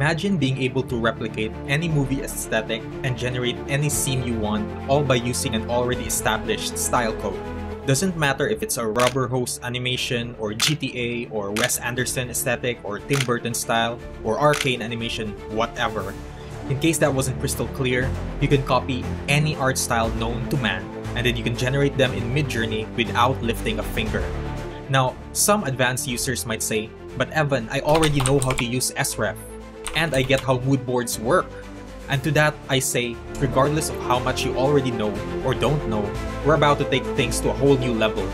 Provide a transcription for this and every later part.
Imagine being able to replicate any movie aesthetic and generate any scene you want all by using an already established style code. Doesn't matter if it's a rubber hose animation or GTA or Wes Anderson aesthetic or Tim Burton style or arcane animation, whatever. In case that wasn't crystal clear, you can copy any art style known to man and then you can generate them in Midjourney without lifting a finger. Now, some advanced users might say, but Evan, I already know how to use SREF and I get how mood boards work. And to that, I say, regardless of how much you already know or don't know, we're about to take things to a whole new level.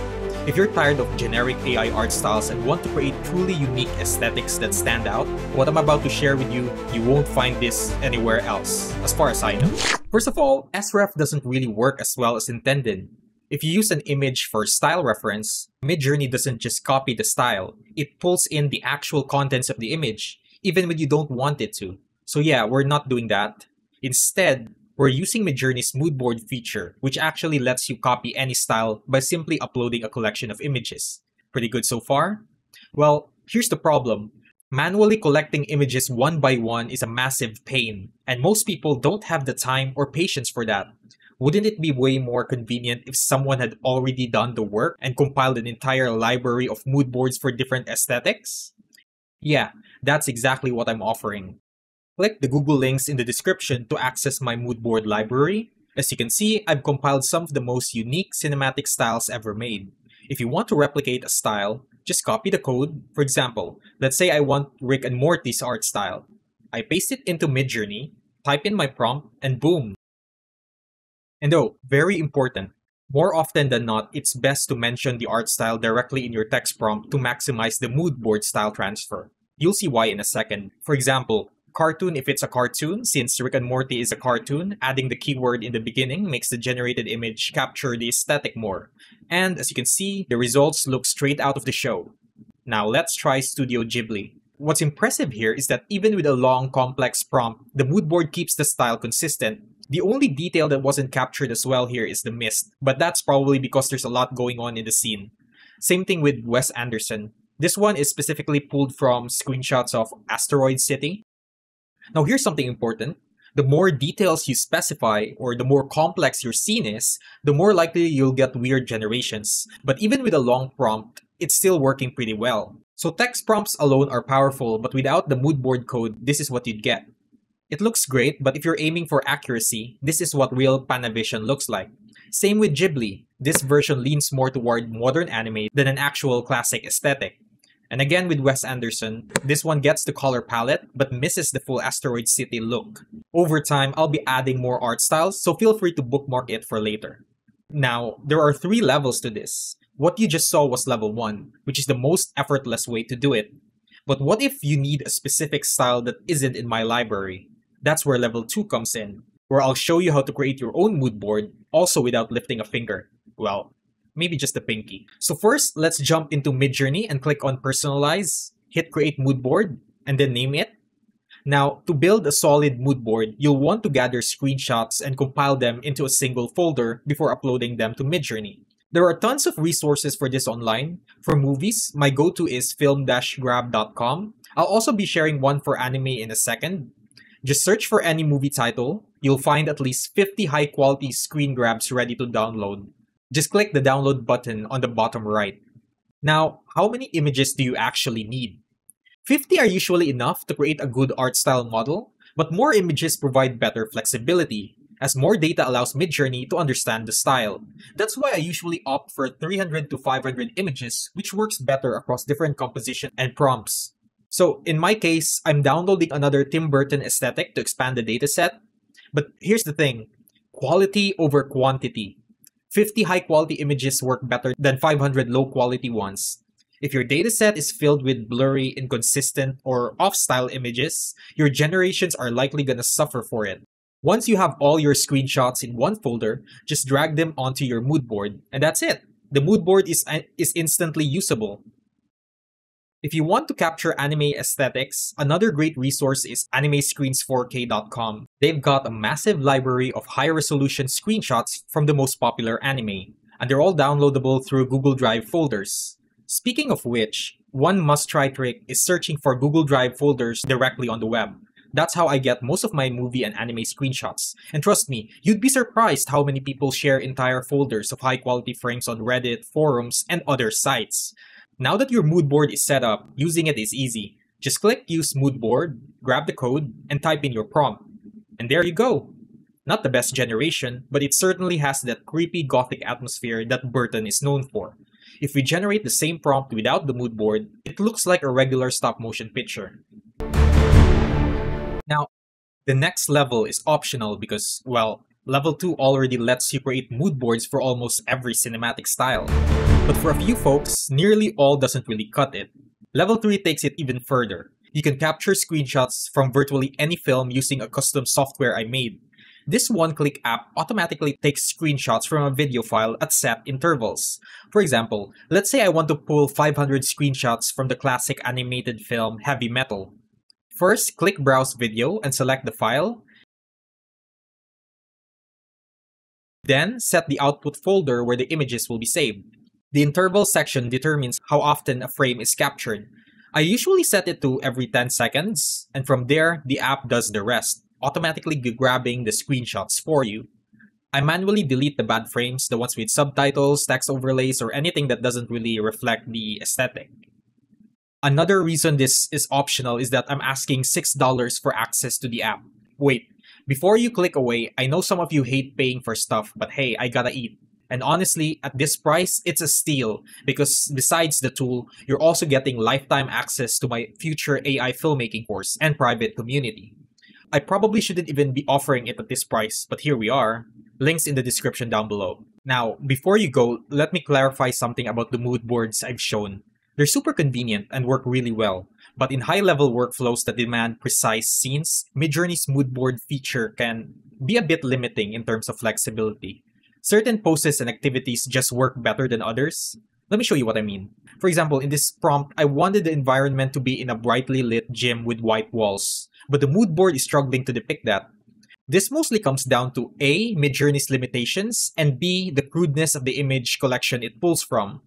If you're tired of generic AI art styles and want to create truly unique aesthetics that stand out, what I'm about to share with you, you won't find this anywhere else, as far as I know. First of all, SREF doesn't really work as well as intended. If you use an image for style reference, Midjourney doesn't just copy the style, it pulls in the actual contents of the image even when you don't want it to. So yeah, we're not doing that. Instead, we're using Midjourney's mood board feature, which actually lets you copy any style by simply uploading a collection of images. Pretty good so far? Well, here's the problem. Manually collecting images one by one is a massive pain, and most people don't have the time or patience for that. Wouldn't it be way more convenient if someone had already done the work and compiled an entire library of mood boards for different aesthetics? Yeah, that's exactly what I'm offering. Click the Google links in the description to access my mood board library. As you can see, I've compiled some of the most unique cinematic styles ever made. If you want to replicate a style, just copy the code. For example, let's say I want Rick and Morty's art style. I paste it into Midjourney, type in my prompt, and boom! And oh, very important, more often than not, it's best to mention the art style directly in your text prompt to maximize the mood board style transfer. You'll see why in a second. For example, cartoon if it's a cartoon, since Rick and Morty is a cartoon, adding the keyword in the beginning makes the generated image capture the aesthetic more. And as you can see, the results look straight out of the show. Now let's try Studio Ghibli. What's impressive here is that even with a long, complex prompt, the mood board keeps the style consistent the only detail that wasn't captured as well here is the mist, but that's probably because there's a lot going on in the scene. Same thing with Wes Anderson. This one is specifically pulled from screenshots of Asteroid City. Now here's something important. The more details you specify or the more complex your scene is, the more likely you'll get weird generations. But even with a long prompt, it's still working pretty well. So text prompts alone are powerful, but without the mood board code, this is what you'd get. It looks great, but if you're aiming for accuracy, this is what real Panavision looks like. Same with Ghibli. This version leans more toward modern anime than an actual classic aesthetic. And again with Wes Anderson, this one gets the color palette but misses the full Asteroid City look. Over time, I'll be adding more art styles, so feel free to bookmark it for later. Now, there are three levels to this. What you just saw was level 1, which is the most effortless way to do it. But what if you need a specific style that isn't in my library? That's where level 2 comes in, where I'll show you how to create your own mood board, also without lifting a finger. Well, maybe just a pinky. So first, let's jump into Midjourney and click on Personalize, hit Create Mood Board, and then name it. Now, to build a solid mood board, you'll want to gather screenshots and compile them into a single folder before uploading them to Midjourney. There are tons of resources for this online. For movies, my go-to is film-grab.com. I'll also be sharing one for anime in a second, just search for any movie title. You'll find at least 50 high quality screen grabs ready to download. Just click the download button on the bottom right. Now, how many images do you actually need? 50 are usually enough to create a good art style model, but more images provide better flexibility, as more data allows Midjourney to understand the style. That's why I usually opt for 300 to 500 images, which works better across different composition and prompts. So in my case, I'm downloading another Tim Burton aesthetic to expand the dataset. But here's the thing, quality over quantity. 50 high quality images work better than 500 low quality ones. If your dataset is filled with blurry, inconsistent, or off-style images, your generations are likely gonna suffer for it. Once you have all your screenshots in one folder, just drag them onto your mood board, and that's it. The mood board is, uh, is instantly usable. If you want to capture anime aesthetics, another great resource is animescreens4k.com. They've got a massive library of high-resolution screenshots from the most popular anime, and they're all downloadable through Google Drive folders. Speaking of which, one must-try trick is searching for Google Drive folders directly on the web. That's how I get most of my movie and anime screenshots. And trust me, you'd be surprised how many people share entire folders of high quality frames on Reddit, forums, and other sites. Now that your mood board is set up, using it is easy. Just click Use Mood Board, grab the code, and type in your prompt. And there you go! Not the best generation, but it certainly has that creepy gothic atmosphere that Burton is known for. If we generate the same prompt without the mood board, it looks like a regular stop motion picture. Now, the next level is optional because, well, level 2 already lets you create mood boards for almost every cinematic style. But for a few folks, nearly all doesn't really cut it. Level 3 takes it even further. You can capture screenshots from virtually any film using a custom software I made, this one-click app automatically takes screenshots from a video file at set intervals. For example, let's say I want to pull 500 screenshots from the classic animated film Heavy Metal. First, click Browse Video and select the file. Then, set the output folder where the images will be saved. The interval section determines how often a frame is captured. I usually set it to every 10 seconds, and from there, the app does the rest automatically grabbing the screenshots for you. I manually delete the bad frames, the ones with subtitles, text overlays, or anything that doesn't really reflect the aesthetic. Another reason this is optional is that I'm asking $6 for access to the app. Wait, before you click away, I know some of you hate paying for stuff, but hey, I gotta eat. And honestly, at this price, it's a steal because besides the tool, you're also getting lifetime access to my future AI filmmaking course and private community. I probably shouldn't even be offering it at this price, but here we are. Links in the description down below. Now, before you go, let me clarify something about the mood boards I've shown. They're super convenient and work really well, but in high-level workflows that demand precise scenes, Midjourney's mood board feature can be a bit limiting in terms of flexibility. Certain poses and activities just work better than others. Let me show you what I mean. For example, in this prompt, I wanted the environment to be in a brightly lit gym with white walls but the mood board is struggling to depict that. This mostly comes down to A. Midjourney's limitations, and B. the crudeness of the image collection it pulls from.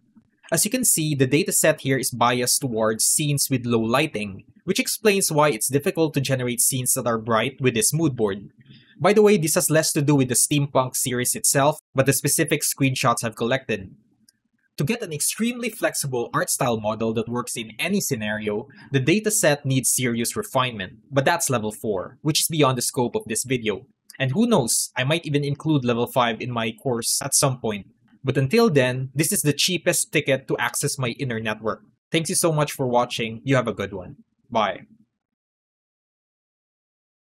As you can see, the dataset here is biased towards scenes with low lighting, which explains why it's difficult to generate scenes that are bright with this mood board. By the way, this has less to do with the steampunk series itself, but the specific screenshots I've collected. To get an extremely flexible art style model that works in any scenario, the dataset needs serious refinement, but that's level 4, which is beyond the scope of this video. And who knows, I might even include level 5 in my course at some point. But until then, this is the cheapest ticket to access my inner network. Thanks you so much for watching. You have a good one. Bye.